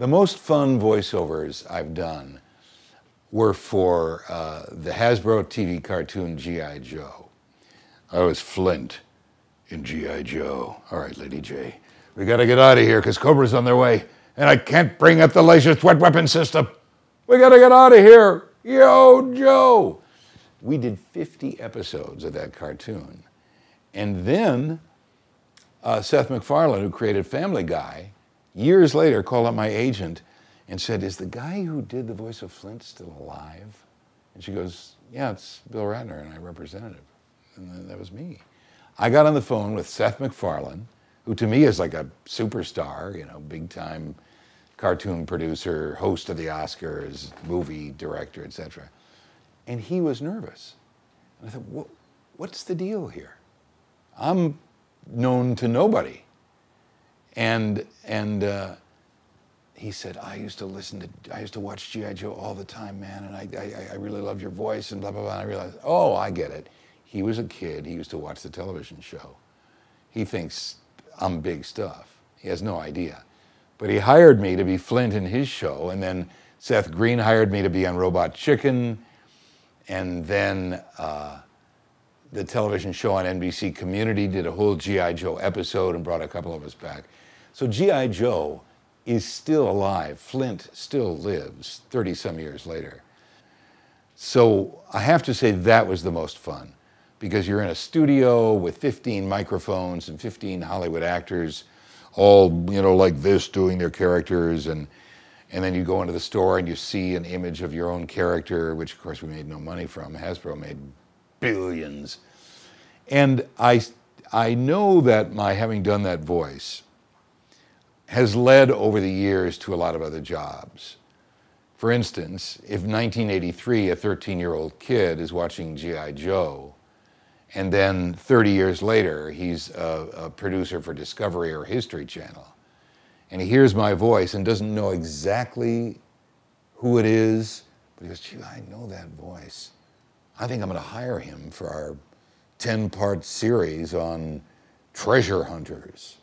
The most fun voiceovers I've done were for uh, the Hasbro TV cartoon G.I. Joe. I was Flint in G.I. Joe. All right, Lady Jaye, we got to get out of here because Cobra's on their way, and I can't bring up the laser threat weapon system. We got to get out of here. Yo, Joe. We did 50 episodes of that cartoon. And then uh, Seth MacFarlane, who created Family Guy, years later called up my agent and said, Is the guy who did the voice of Flint still alive? And she goes, Yeah, it's Bill Ratner, and I represented him. And that was me. I got on the phone with Seth MacFarlane, who to me is like a superstar, you know, big time cartoon producer, host of the Oscars, movie director, etc. And he was nervous. And I thought, what, what's the deal here? I'm known to nobody. And, and uh, he said, I used to listen to, I used to watch G.I. Joe all the time, man, and I, I, I really love your voice and blah, blah, blah. And I realized, oh, I get it. He was a kid. He used to watch the television show. He thinks I'm big stuff. He has no idea. But he hired me to be Flint in his show, and then Seth Green hired me to be on Robot Chicken, and then uh, the television show on NBC Community did a whole G.I. Joe episode and brought a couple of us back. So G.I. Joe is still alive. Flint still lives 30 some years later. So I have to say that was the most fun because you're in a studio with 15 microphones and 15 Hollywood actors all, you know, like this doing their characters and and then you go into the store and you see an image of your own character, which of course we made no money from. Hasbro made billions. And I, I know that my having done that voice has led over the years to a lot of other jobs. For instance, if 1983, a 13 year old kid is watching G.I. Joe, and then 30 years later, he's a, a, producer for Discovery or History Channel, and he hears my voice and doesn't know exactly who it is, but he goes, gee, I know that voice. I think I'm going to hire him for our 10 part series on treasure hunters.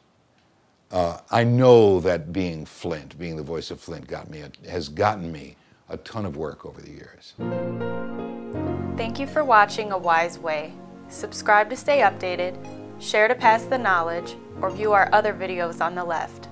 Uh, I know that being Flint, being the voice of Flint, got me a, has gotten me a ton of work over the years. Thank you for watching A Wise Way. Subscribe to stay updated, share to pass the knowledge, or view our other videos on the left.